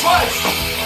Schweiz!